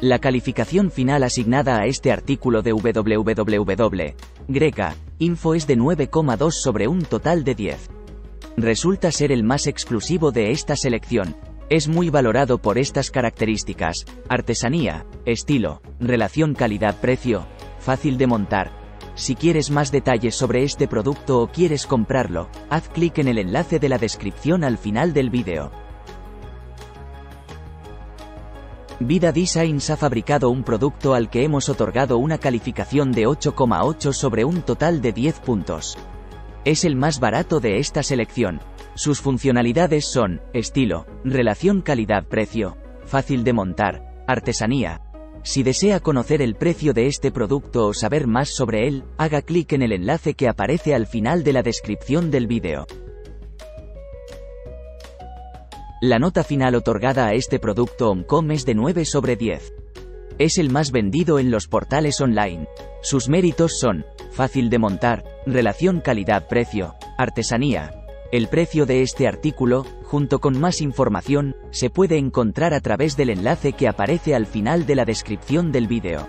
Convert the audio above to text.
La calificación final asignada a este artículo de www. Greca, Info es de 9,2 sobre un total de 10. Resulta ser el más exclusivo de esta selección. Es muy valorado por estas características, artesanía, estilo, relación calidad-precio, fácil de montar. Si quieres más detalles sobre este producto o quieres comprarlo, haz clic en el enlace de la descripción al final del vídeo. Vida Designs ha fabricado un producto al que hemos otorgado una calificación de 8,8 sobre un total de 10 puntos. Es el más barato de esta selección. Sus funcionalidades son, estilo, relación calidad-precio, fácil de montar, artesanía. Si desea conocer el precio de este producto o saber más sobre él, haga clic en el enlace que aparece al final de la descripción del vídeo. La nota final otorgada a este producto Omcom es de 9 sobre 10. Es el más vendido en los portales online. Sus méritos son, fácil de montar, relación calidad-precio, artesanía. El precio de este artículo, junto con más información, se puede encontrar a través del enlace que aparece al final de la descripción del vídeo.